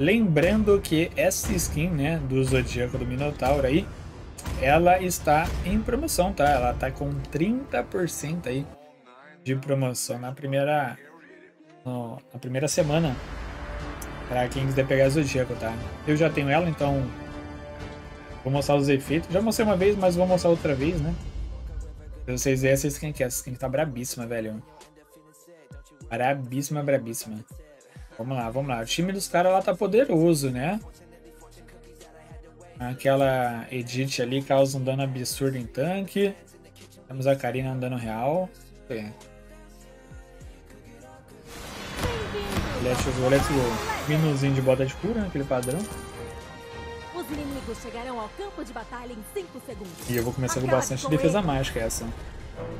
Lembrando que essa skin, né, do Zodíaco do Minotauro aí, ela está em promoção, tá? Ela tá com 30% aí de promoção na primeira no, na primeira semana para quem quiser pegar Zodíaco, tá? Eu já tenho ela, então vou mostrar os efeitos. Já mostrei uma vez, mas vou mostrar outra vez, né? Pra vocês verem essa skin aqui. Essa skin tá brabíssima, velho. Brabíssima, brabíssima. Vamos lá, vamos lá. O time dos caras lá tá poderoso, né? Aquela Edith ali causa um dano absurdo em tanque. Temos a Karina andando real. É. Let's go, let's go. Minuzinho de bota de cura, né? aquele padrão. Os inimigos chegarão ao campo de batalha em 5 segundos. E eu vou começar com bastante defesa mágica essa.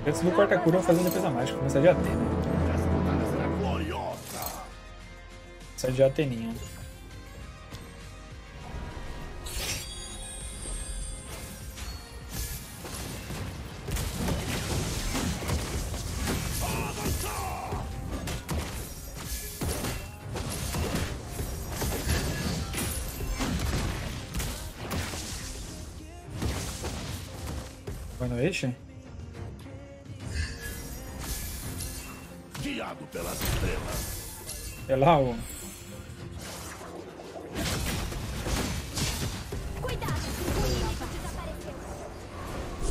Antes do corta cura eu vou fazer defesa mágica, começar de AT, né? Começar de Ateninha. Boa noite. Guiado pelas estrelas. É lá o.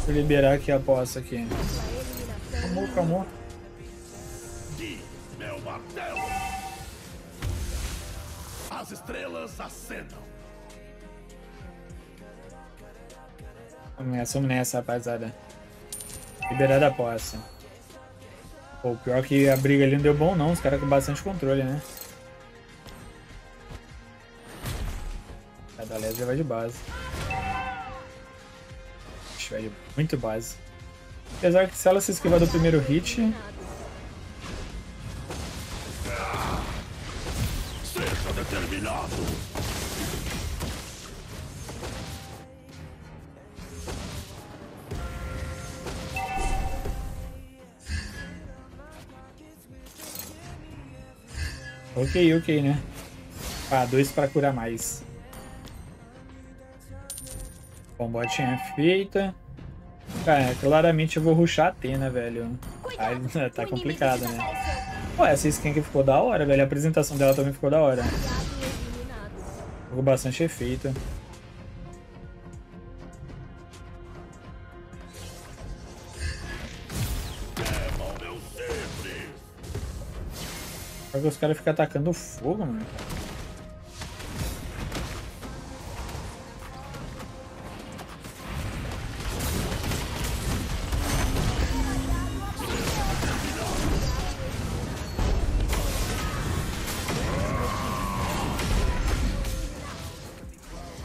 Eu liberar aqui a poça aqui. Calmou, calmou. Gui, meu martelo. As estrelas acenam. Vamos nessa, rapaziada. Liberar da poça. Pô, pior que a briga ali não deu bom não, os caras com bastante controle, né? Cada lesa vai de base. Ixi, vai de muito base. Apesar que se ela se esquivar do primeiro hit, Seja determinado. ok, ok, né? Ah, dois pra curar mais. Bom, botinha feita. Cara, claramente eu vou ruxar a Atena, velho. Aí, tá complicado, né? Pô, essa skin aqui ficou da hora, velho. A apresentação dela também ficou da hora. Ficou bastante efeito. Só que os caras ficam atacando fogo, mano.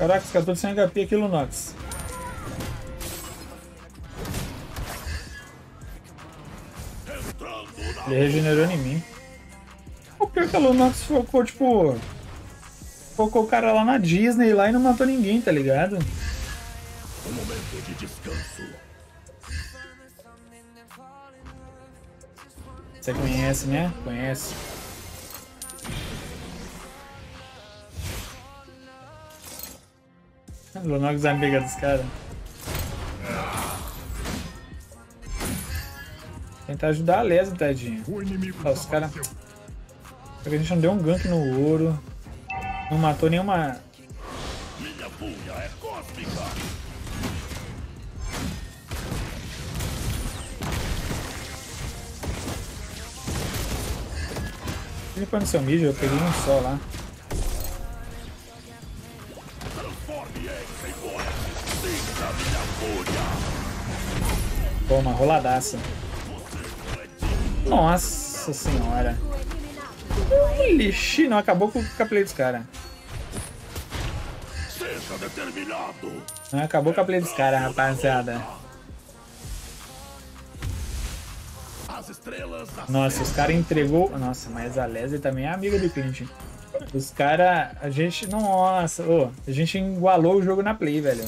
Caraca, os caras todos sem HP aqui, Lunox. Ele regenerou em mim. O pior que a Lunox focou, tipo. Focou o cara lá na Disney lá e não matou ninguém, tá ligado? um momento de descanso. Você conhece, né? Conhece. Lunox é amiga dos caras. Tentar ajudar a Lesa, tadinho. Ó, os caras. A gente não deu um gank no ouro. Não matou nenhuma. Minha fúria é cósmica. Ele foi no seu mídia, eu peguei um só lá. Toma, roladaça. Nossa senhora. Lixi, não acabou com o play dos caras. Acabou com a play dos caras, rapaziada. Nossa, os caras entregou. Nossa, mas a Leslie também é amiga do Clint. Os caras. A gente. Nossa, ô, a gente igualou o jogo na play, velho.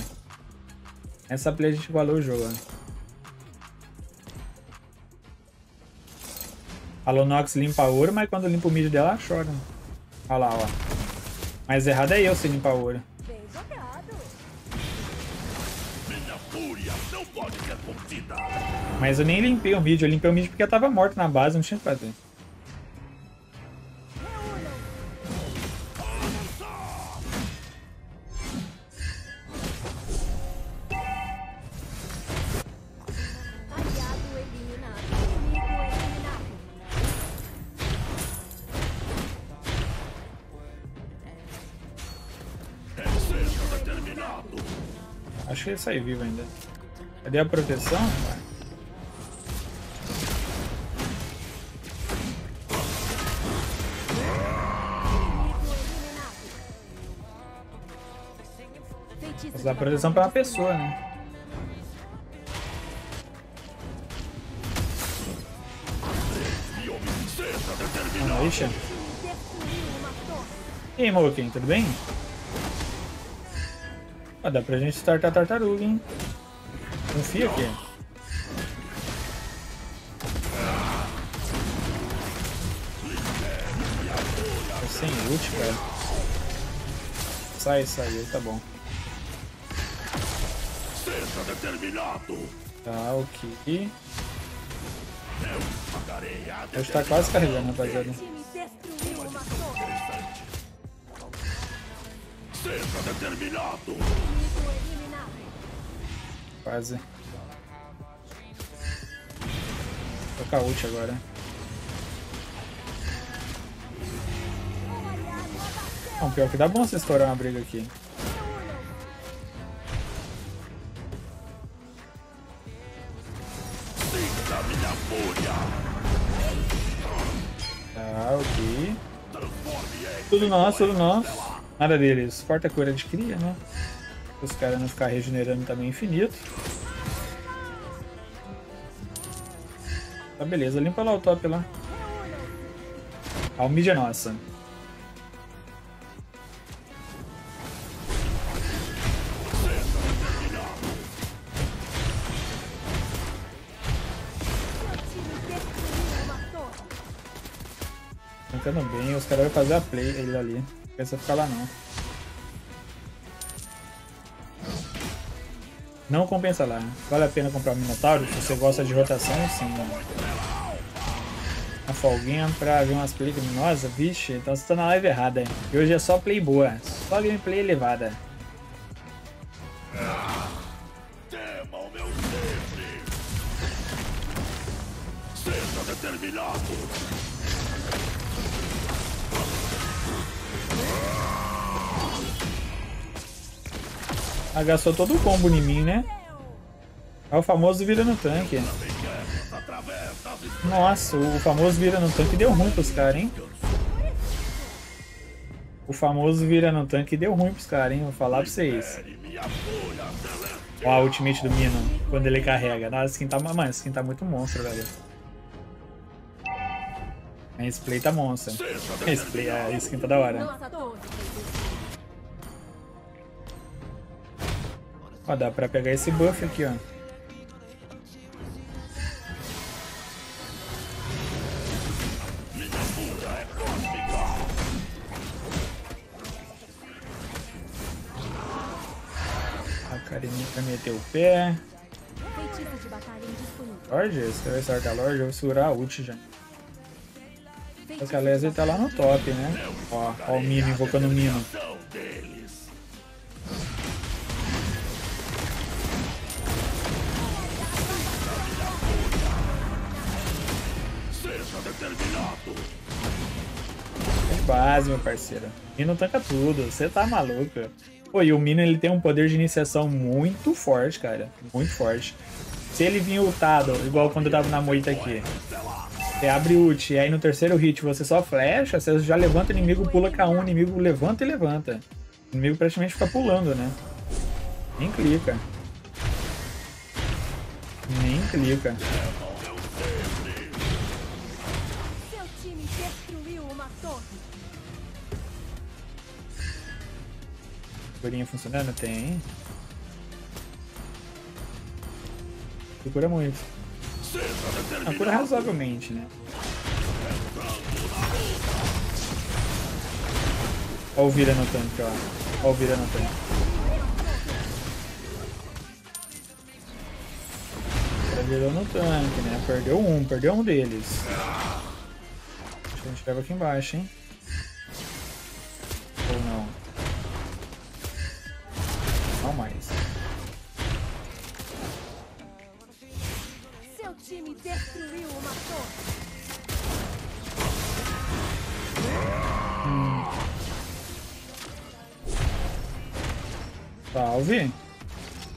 Essa play a gente igualou o jogo. ó. A Lonox limpa ouro, mas quando limpa o mid dela, ela chora. Olha lá, ó. Mas errado é eu se limpar ouro. Bem jogado. Minha fúria não pode ser contida. Mas eu nem limpei o mid, eu limpei o mid porque eu tava morto na base, não tinha o que fazer. Acho que ele saiu vivo ainda. Cadê a proteção? Feitiço Mas dá proteção pra uma pessoa, né? Uma torre. E aí, tudo bem? Ó, dá pra gente startar a tartaruga, hein? Confia aqui. Tô sem ult, cara. Sai, saiu, tá bom. Seja determinado. Tá, ok. Pagarei a Hoje tá quase carregando, rapaziada. Seja determinado. Quase. Com a ult agora. Não, pior que dá bom você estourar uma briga aqui. Tá, ok. Tudo nosso, tudo nosso. Nada deles. Forte a cura de cria, né? Os caras não ficar regenerando também infinito. Tá, beleza. Limpa lá o top lá. A umid é nossa. Tentando bem. Os caras vão fazer a play ele ali. Não pensa ficar lá não. Não compensa lá. Vale a pena comprar o Minotauro? Se você gosta de rotação, sim. Mano. Uma folguinha pra ver umas play criminosas? Vixe, então você tá na live errada. E hoje é só play boa. Só gameplay elevada. Ah, gastou todo o combo em mim, né? É o famoso vira no tanque. Nossa, o famoso vira no tanque deu ruim pros caras, hein? O famoso vira no tanque deu ruim pros caras, hein? Vou falar pra vocês. Ó, a ultimate do Mino, quando ele carrega. Nossa, skin tá, mano, skin tá muito monstro, velho. A splay tá monstro. A splay, a skin tá da hora. Ó, dá pra pegar esse buff aqui, ó. A Karine vai meter o pé. Lorde, você vai startar Lorde, eu vou segurar a ult já. Só Feitiço que a Leslie tá lá no top, né? Ó, ó o Mino invocando o Mino. Determinado. É meu parceiro. Mino tanca tudo, você tá maluco. Pô, e o Mino ele tem um poder de iniciação muito forte, cara. Muito forte. Se ele vir ultado, igual quando eu tava na moita aqui. Você abre ult, e aí no terceiro hit você só flecha, você já levanta o inimigo, pula K1, o inimigo levanta e levanta. O inimigo praticamente fica pulando, né? Nem clica. Nem clica. Curinha funcionando? Tem. Você cura muito. Seja A determinado. cura razoavelmente, né? Ó o vira no tanque, ó. Ó o vira no tanque. Cara virou no tanque, né? Perdeu um, perdeu um deles. Acho que a gente leva aqui embaixo, hein? Salve.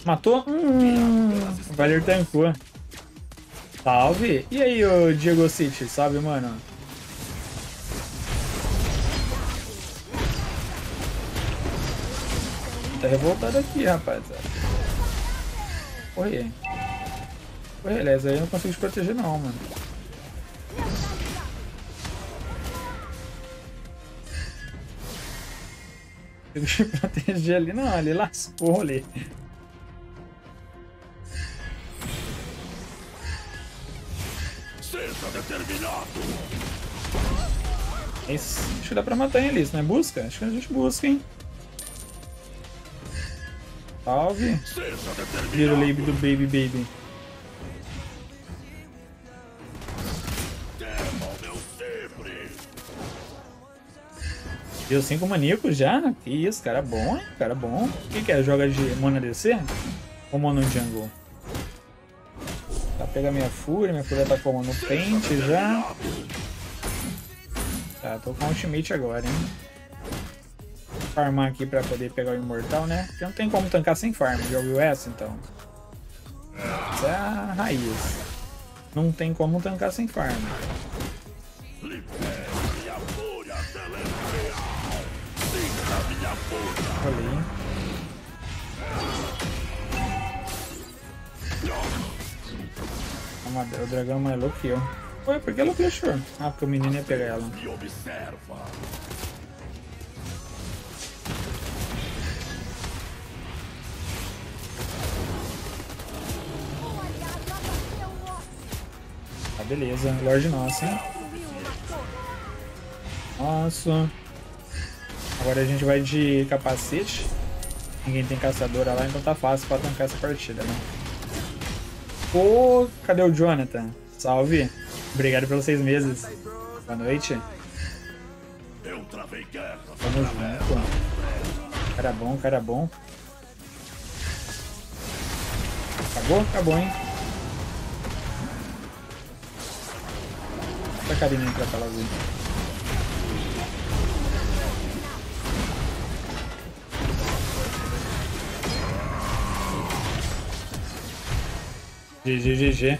Matou? Hum, o Valer tancou. Salve. E aí, ô Diego City? Salve, mano. Tá revoltado aqui, rapaziada. Corre. Corre, aliás, aí eu não consigo te proteger não, mano. Consigo te proteger ali, não, ali lascou rolê. Seja determinado. Esse, acho que dá pra matar ele, isso não é busca? Acho que a gente busca, hein? Salve. Vira o lab do Baby Baby. Deu 5 maníacos já? Que isso, cara bom, hein? Cara bom. O que, que é? Joga de Mona DC? Ou Mono Jungle? Tá, pega minha fúria, minha fúria tá como no pente já. Tá, tô com ultimate agora, hein? Farmar aqui pra poder pegar o imortal, né? Porque não tem como tancar sem farm, já ouviu essa então? Essa é a raiz. Não tem como tancar sem farm. Ah, O dragão é mais louco que eu. Ué, por que ela flechou? Ah, porque o menino ia pegar ela. Me observa. Tá, beleza. Lorde nosso, hein? Nossa. Agora a gente vai de capacete. Ninguém tem caçadora lá, então tá fácil pra tancar essa partida, né? Pô, cadê o Jonathan? Salve. Obrigado pelos seis meses. Boa noite. Eu travei guerra. Tamo junto. Cara bom, cara bom. Acabou? Acabou, hein? Essa carinha pra tela azul. GG, GG.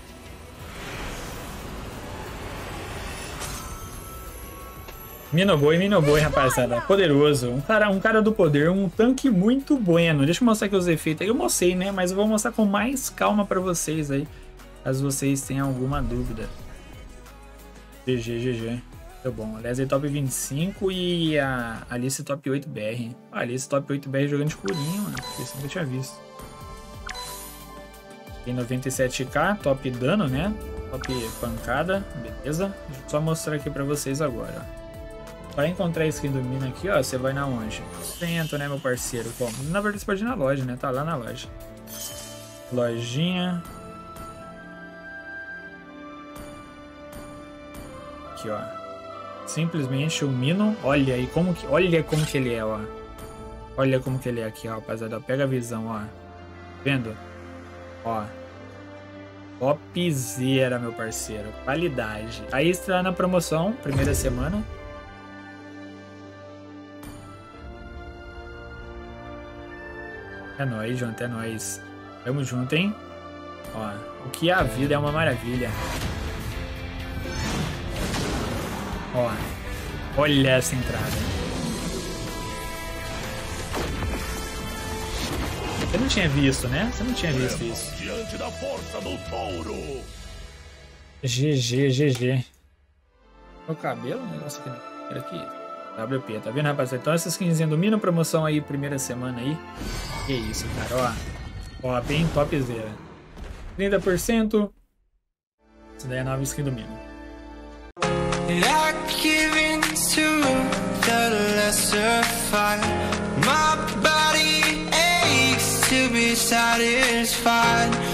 Minoboi, Minoboi, rapaziada. Poderoso. Um cara, um cara do poder, um tanque muito bueno. Deixa eu mostrar aqui os efeitos. Eu mostrei, né? Mas eu vou mostrar com mais calma pra vocês aí. Caso vocês tenham alguma dúvida. GG, GG. Muito bom. Aliás, ele top 25 e a Alice top 8 BR. A Alice top 8 BR jogando de curinho, mano. Isso nunca tinha visto. Tem 97k, top dano, né? Top pancada, beleza. Deixa eu só mostrar aqui pra vocês agora. Para encontrar a skin do Mina aqui, ó, você vai na onde? Centro, né, meu parceiro? Como? Na verdade, você pode ir na loja, né? Tá lá na loja. Lojinha. Aqui, ó. Simplesmente o Mino. Olha aí como que, olha como que ele é, ó. Olha como que ele é aqui, ó, rapaziada. Pega a visão, ó. Vendo? Ó. Topzera, meu parceiro. Qualidade. Aí está na promoção, primeira semana. É nóis, Jonathan, é nóis. Tamo junto, hein? Ó, o que é a vida é uma maravilha. Ó, olha essa entrada. Você não tinha visto, né? Você não tinha visto isso. Diante da força do touro. GG, GG. Meu cabelo, negócio aqui, olha aqui. WP, tá vendo, rapaziada? Então essa skinzinha do Mino promoção aí, primeira semana aí. Que isso, cara, ó. Ó, bem topzera. 30%. Essa daí é a nova skin do Mino. to be satisfied.